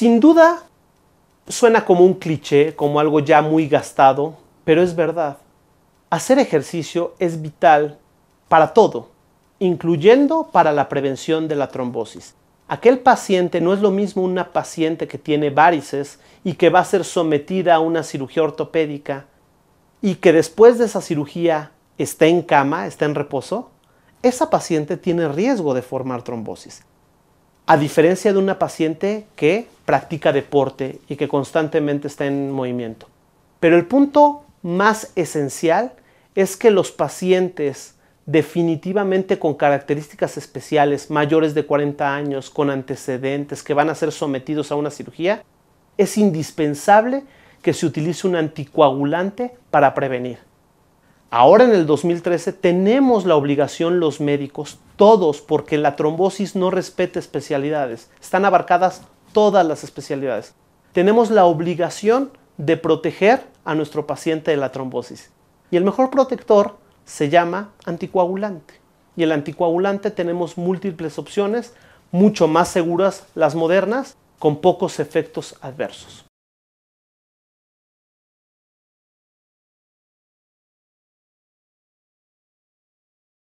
Sin duda, suena como un cliché, como algo ya muy gastado, pero es verdad. Hacer ejercicio es vital para todo, incluyendo para la prevención de la trombosis. Aquel paciente no es lo mismo una paciente que tiene varices y que va a ser sometida a una cirugía ortopédica y que después de esa cirugía está en cama, está en reposo, esa paciente tiene riesgo de formar trombosis. A diferencia de una paciente que practica deporte y que constantemente está en movimiento. Pero el punto más esencial es que los pacientes definitivamente con características especiales, mayores de 40 años, con antecedentes, que van a ser sometidos a una cirugía, es indispensable que se utilice un anticoagulante para prevenir. Ahora en el 2013 tenemos la obligación los médicos, todos, porque la trombosis no respeta especialidades, están abarcadas todas las especialidades. Tenemos la obligación de proteger a nuestro paciente de la trombosis. Y el mejor protector se llama anticoagulante. Y el anticoagulante tenemos múltiples opciones, mucho más seguras las modernas, con pocos efectos adversos.